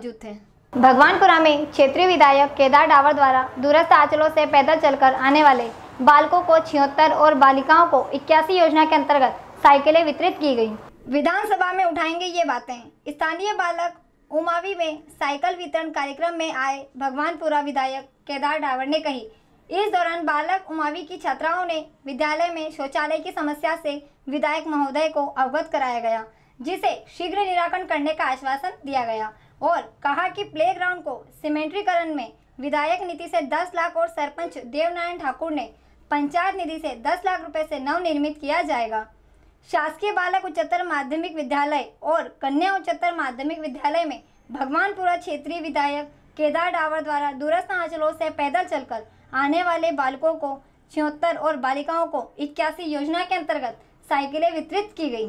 मौजूद थे। भगवानपुरा में क्षेत्रीय विधायक केदार डावर द्वारा दूरस्थ आंचलों से पैदल चलकर आने वाले बालकों को छिहत्तर और बालिकाओं को इक्यासी योजना के अंतर्गत साइकिलें वितरित की गई विधानसभा में उठाएँगे ये बातें। स्थानीय बालक उमावी में साइकिल वितरण कार्यक्रम में आए भगवानपुरा विधायक केदार डावर ने कही, इस दौरान बालक उमावी की छात्राओं ने विद्यालय में शौचालय की समस्या से विधायक महोदय को अवगत कराया गया, जिसे शीघ्र निराकरण करने का आश्वासन दिया गया। और कहा कि प्लेग्राउंड को सीमेंट्रीकरण में विधायक नीति से 10 लाख और सरपंच देवनारायण ठाकुर ने पंचायत निधि से 10 लाख रुपए से नवनिर्मित किया जाएगा। शासकीय बालक उच्चतर माध्यमिक विद्यालय और कन्या उच्चतर माध्यमिक विद्यालय में भगवानपुरा क्षेत्रीय विधायक केदार डावर द्वारा दूरस्थ अंचलों से पैदल चलकर आने वाले बालकों को, छिहत्तर और बालिकाओं को इक्यासी योजना के अंतर्गत साइकिलें वितरित की गई।